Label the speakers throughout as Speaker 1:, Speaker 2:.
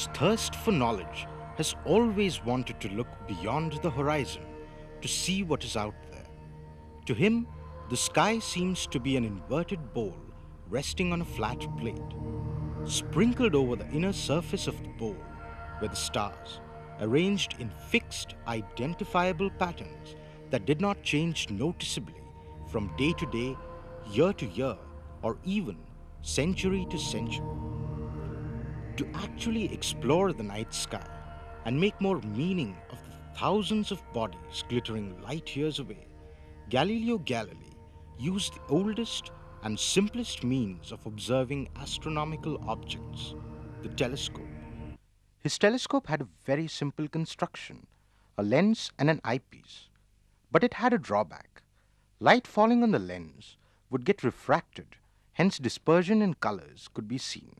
Speaker 1: his thirst for knowledge, has always wanted to look beyond the horizon to see what is out there. To him, the sky seems to be an inverted bowl resting on a flat plate. Sprinkled over the inner surface of the bowl were the stars, arranged in fixed, identifiable patterns that did not change noticeably from day to day, year to year, or even century to century. To actually explore the night sky and make more meaning of the thousands of bodies glittering light years away, Galileo Galilei used the oldest and simplest means of observing astronomical objects, the telescope. His telescope had a very simple construction, a lens and an eyepiece. But it had a drawback. Light falling on the lens would get refracted, hence dispersion in colors could be seen.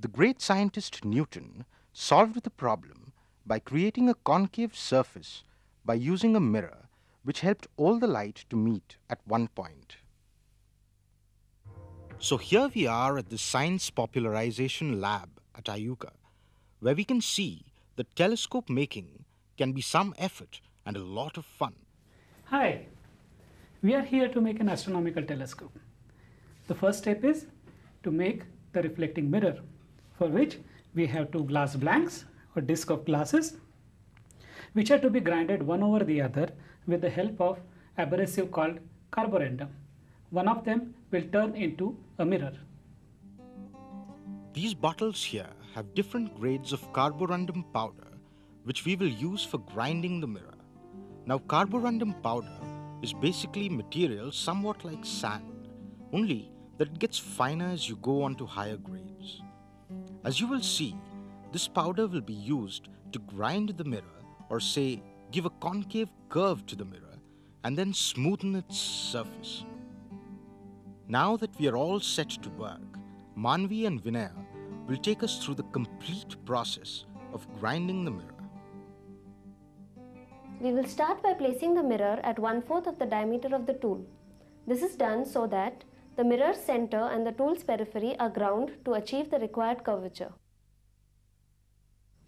Speaker 1: The great scientist Newton solved the problem by creating a concave surface by using a mirror which helped all the light to meet at one point. So here we are at the Science Popularization Lab at IUCAA, where we can see that telescope making can be some effort and a lot of fun.
Speaker 2: Hi, we are here to make an astronomical telescope. The first step is to make the reflecting mirror, for which we have two glass blanks or disc of glasses, which are to be grinded one over the other with the help of abrasive called carborundum. One of them will turn into a mirror.
Speaker 1: These bottles here have different grades of carborundum powder, which we will use for grinding the mirror. Now, carborundum powder is basically material somewhat like sand, only that it gets finer as you go on to higher grades. As you will see, this powder will be used to grind the mirror or say give a concave curve to the mirror and then smoothen its surface. Now that we are all set to work, Manvi and Vinaya will take us through the complete process of grinding the mirror.
Speaker 3: We will start by placing the mirror at one-fourth of the diameter of the tool. This is done so that the mirror's center and the tool's periphery are ground to achieve the required curvature.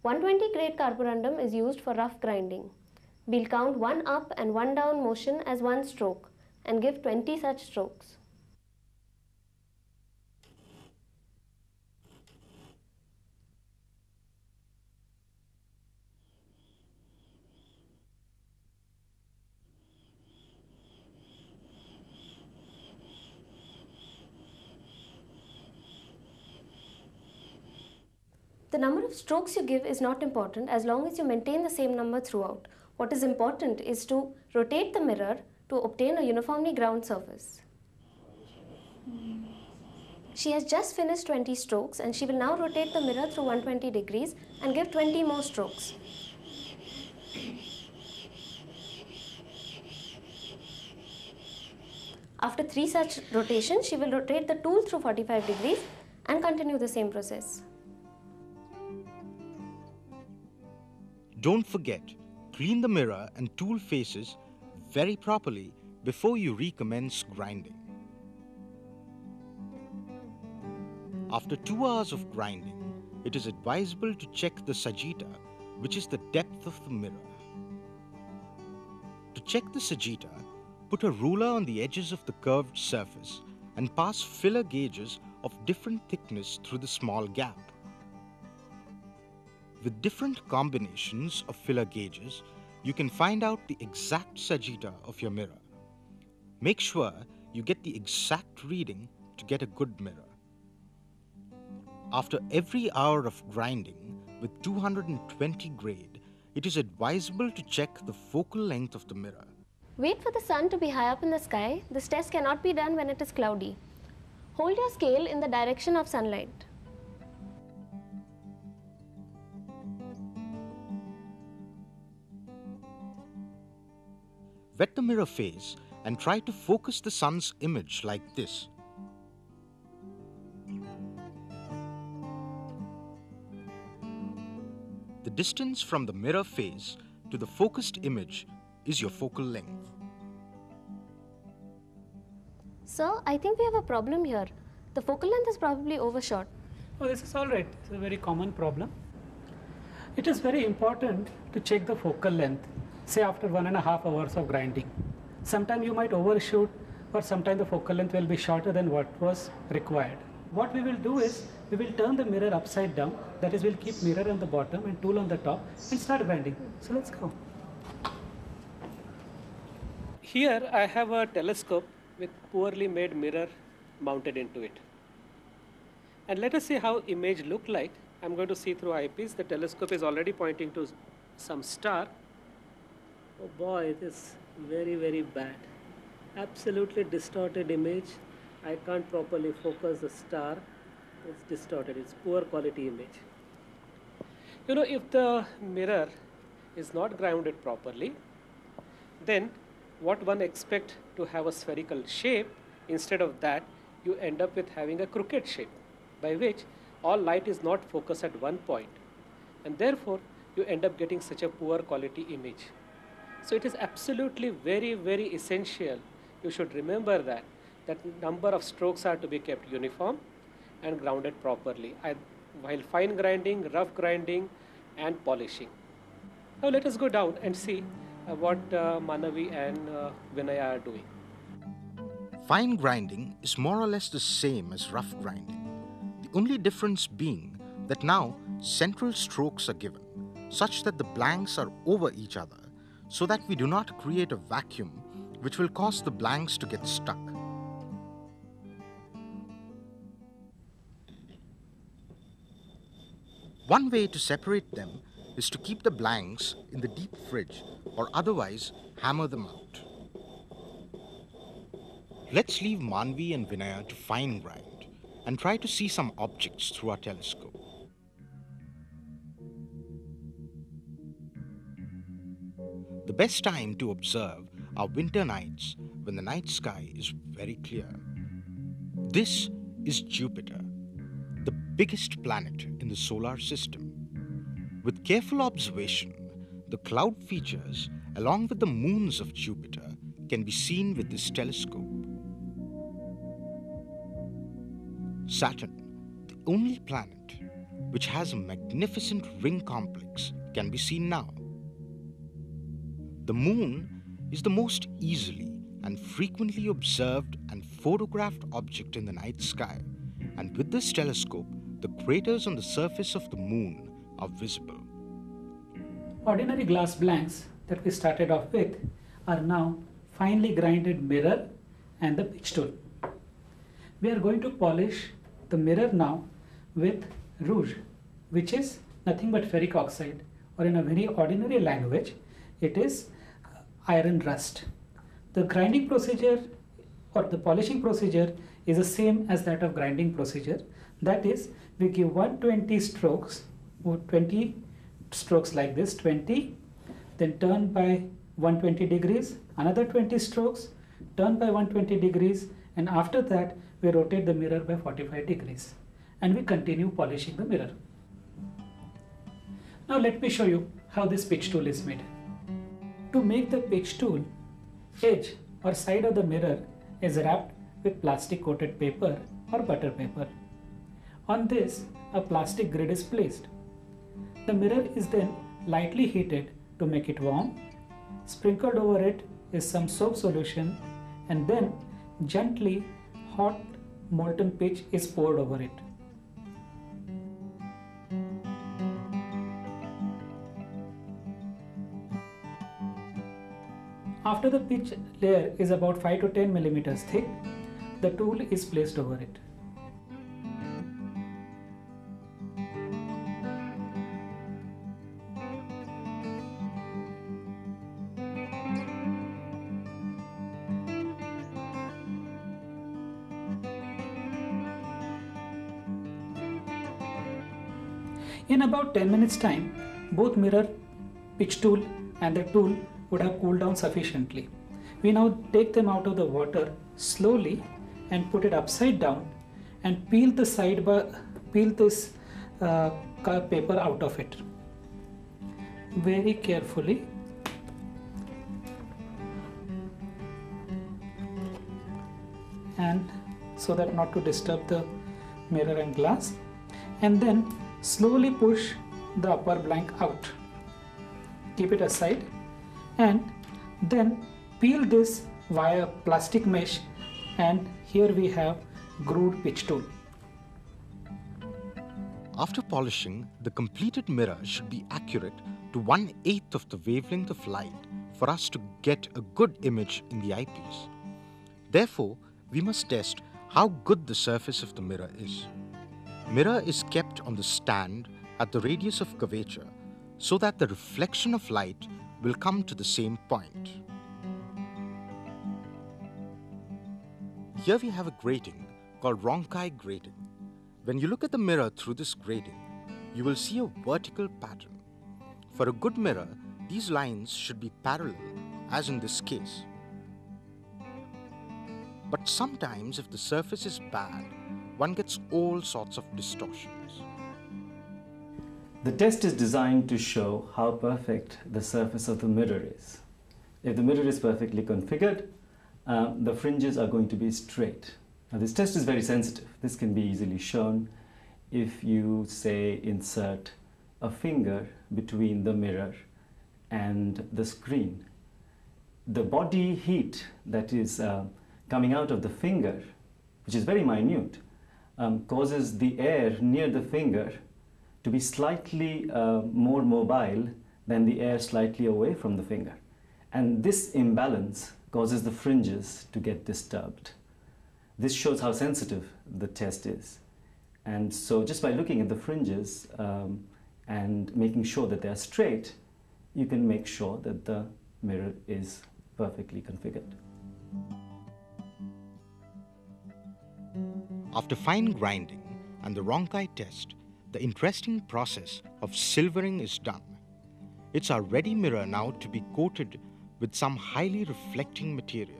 Speaker 3: 120 grade carborundum is used for rough grinding. We'll count one up and one down motion as one stroke and give 20 such strokes. The number of strokes you give is not important as long as you maintain the same number throughout. What is important is to rotate the mirror to obtain a uniformly ground surface. She has just finished 20 strokes and she will now rotate the mirror through 120 degrees and give 20 more strokes. After three such rotations, she will rotate the tool through 45 degrees and continue the same process.
Speaker 1: Don't forget, clean the mirror and tool faces very properly before you recommence grinding. After two hours of grinding, it is advisable to check the sagitta, which is the depth of the mirror. To check the sagitta, put a ruler on the edges of the curved surface and pass feeler gauges of different thickness through the small gap. With different combinations of feeler gauges, you can find out the exact sagitta of your mirror. Make sure you get the exact reading to get a good mirror. After every hour of grinding with 220 grade, it is advisable to check the focal length of the mirror.
Speaker 3: Wait for the sun to be high up in the sky. This test cannot be done when it is cloudy. Hold your scale in the direction of sunlight.
Speaker 1: Wet the mirror face and try to focus the sun's image like this. The distance from the mirror face to the focused image is your focal length.
Speaker 3: Sir, I think we have a problem here. The focal length is probably overshot.
Speaker 2: Oh, this is all right. It's a very common problem. It is very important to check the focal length, say after one and a half hours of grinding. Sometimes you might overshoot or sometimes the focal length will be shorter than what was required. What we will do is, we will turn the mirror upside down, that is we'll keep mirror on the bottom and tool on the top and start grinding. So let's go. Here I have a telescope with poorly made mirror mounted into it. And let us see how image look like. I'm going to see through eyepiece. The telescope is already pointing to some star. Oh boy, it is very, very bad. Absolutely distorted image. I can't properly focus the star. It's distorted. It's poor quality image. You know, if the mirror is not grounded properly, then what one expect to have a spherical shape, instead of that, you end up with having a crooked shape, by which all light is not focused at one point, and therefore you end up getting such a poor quality image. So it is absolutely very, very essential. You should remember that that number of strokes are to be kept uniform and grounded properly I, while fine grinding, rough grinding, and polishing. Now let us go down and see uh, what uh, Manavi and uh, Vinaya are doing.
Speaker 1: Fine grinding is more or less the same as rough grinding, the only difference being that now central strokes are given, such that the blanks are over each other, so that we do not create a vacuum which will cause the blanks to get stuck. One way to separate them is to keep the blanks in the deep fridge or otherwise hammer them out. Let's leave Manvi and Vinaya to fine grind and try to see some objects through our telescope. Best time to observe are winter nights when the night sky is very clear. This is Jupiter, the biggest planet in the solar system. With careful observation, the cloud features, along with the moons of Jupiter, can be seen with this telescope. Saturn, the only planet which has a magnificent ring complex, can be seen now. The moon is the most easily and frequently observed and photographed object in the night sky, and with this telescope, the craters on the surface of the moon are visible.
Speaker 2: Ordinary glass blanks that we started off with are now finely grinded mirror and the tool. We are going to polish the mirror now with rouge, which is nothing but ferric oxide, or in a very ordinary language, it is uh, iron rust. The grinding procedure or the polishing procedure is the same as that of grinding procedure. That is, we give 120 strokes, 20 strokes like this 20 then turn by 120 degrees another 20 strokes turn by 120 degrees and after that we rotate the mirror by 45 degrees and we continue polishing the mirror now let me show you how this pitch tool is made to make the pitch tool edge or side of the mirror is wrapped with plastic coated paper or butter paper on this a plastic grid is placed the mirror is then lightly heated to make it warm. Sprinkled over it is some soap solution and then gently hot molten pitch is poured over it. After the pitch layer is about 5 to 10 millimeters thick, the tool is placed over it. In about 10 minutes time, both mirror, pitch tool and the tool would have cooled down sufficiently. We now take them out of the water slowly and put it upside down and peel the side by, peel this uh, paper out of it very carefully and so that not to disturb the mirror and glass and then slowly push the upper blank out. Keep it aside and then peel this via plastic mesh and here we have grooved pitch tool.
Speaker 1: After polishing, the completed mirror should be accurate to one eighth of the wavelength of light for us to get a good image in the eyepiece. Therefore, we must test how good the surface of the mirror is. Mirror is kept on the stand at the radius of curvature so that the reflection of light will come to the same point. Here we have a grating called Ronchi grating. When you look at the mirror through this grating, you will see a vertical pattern. For a good mirror, these lines should be parallel, as in this case. But sometimes, if the surface is bad, one gets all sorts of distortions.
Speaker 4: The test is designed to show how perfect the surface of the mirror is. If the mirror is perfectly configured, uh, the fringes are going to be straight. Now this test is very sensitive. This can be easily shown if you say insert a finger between the mirror and the screen. The body heat that is uh, coming out of the finger, which is very minute, um, causes the air near the finger to be slightly uh, more mobile than the air slightly away from the finger. And this imbalance causes the fringes to get disturbed. This shows how sensitive the test is. And so just by looking at the fringes um, and making sure that they're straight, you can make sure that the mirror is perfectly configured.
Speaker 1: After fine grinding and the Ronchi test, the interesting process of silvering is done. It's our ready mirror now to be coated with some highly reflecting material.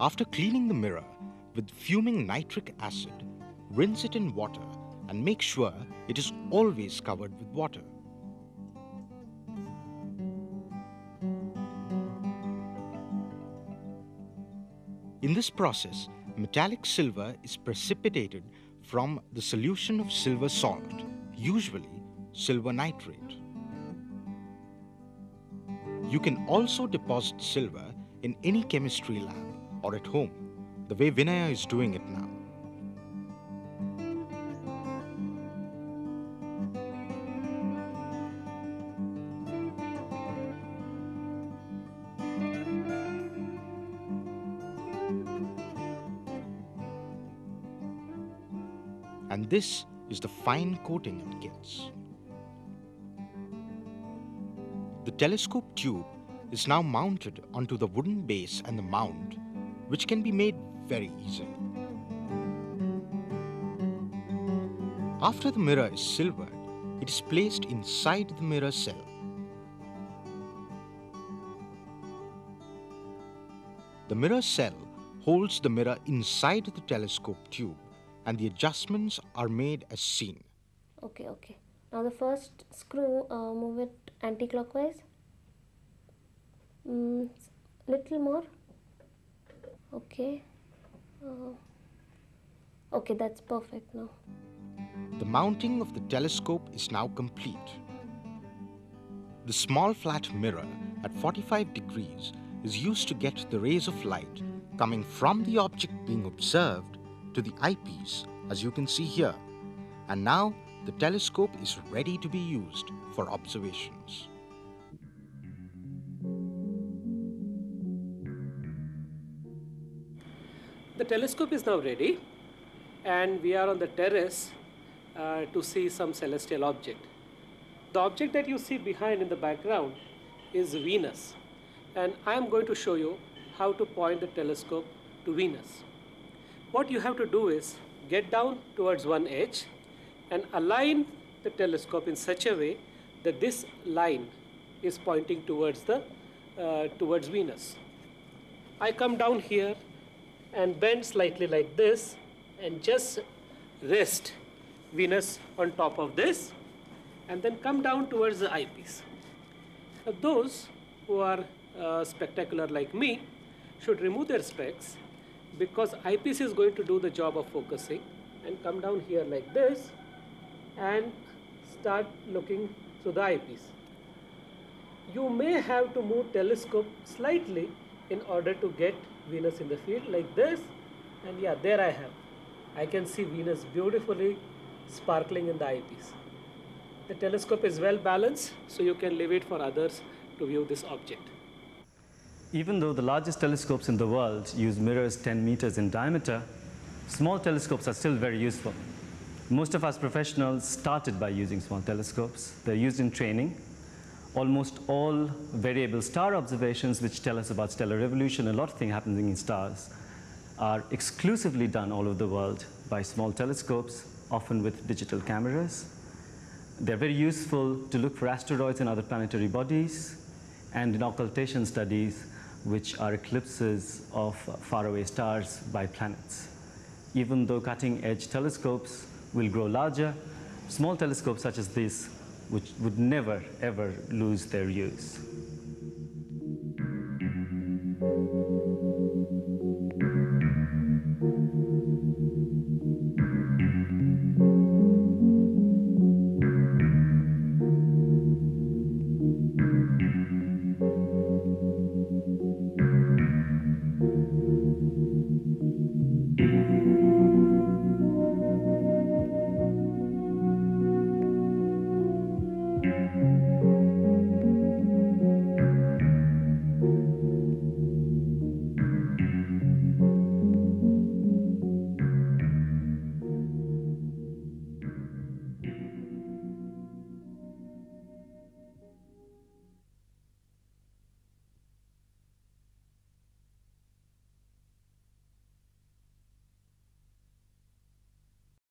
Speaker 1: After cleaning the mirror with fuming nitric acid, rinse it in water and make sure it is always covered with water. In this process, metallic silver is precipitated from the solution of silver salt, usually silver nitrate. You can also deposit silver in any chemistry lab or at home, the way Vinaya is doing it now. This is the fine coating it gets. The telescope tube is now mounted onto the wooden base and the mount, which can be made very easily. After the mirror is silvered, it is placed inside the mirror cell. The mirror cell holds the mirror inside the telescope tube and the adjustments are made as seen.
Speaker 3: Okay, okay. Now the first screw, uh, move it anti-clockwise. Mm, little more. Okay. Uh, okay, that's perfect now.
Speaker 1: The mounting of the telescope is now complete. The small flat mirror at 45 degrees is used to get the rays of light coming from the object being observed to the eyepiece, as you can see here. And now the telescope is ready to be used for observations.
Speaker 5: The telescope is now ready and we are on the terrace uh, to see some celestial object. The object that you see behind in the background is Venus and I am going to show you how to point the telescope to Venus. What you have to do is get down towards one edge and align the telescope in such a way that this line is pointing towards the uh, towards Venus. I come down here and bend slightly like this and just rest Venus on top of this and then come down towards the eyepiece. Now those who are uh, spectacular like me should remove their specs because eyepiece is going to do the job of focusing and come down here like this and start looking through the eyepiece. You may have to move telescope slightly in order to get Venus in the field like this and yeah there I have. I can see Venus beautifully sparkling in the eyepiece. The telescope is well balanced so you can leave it for others to view this object.
Speaker 4: Even though the largest telescopes in the world use mirrors 10 meters in diameter, small telescopes are still very useful. Most of us professionals started by using small telescopes. They're used in training. Almost all variable star observations which tell us about stellar evolution, a lot of things happening in stars, are exclusively done all over the world by small telescopes, often with digital cameras. They're very useful to look for asteroids and other planetary bodies, and in occultation studies, which are eclipses of faraway stars by planets. Even though cutting edge telescopes will grow larger, small telescopes such as this which would never ever lose their use.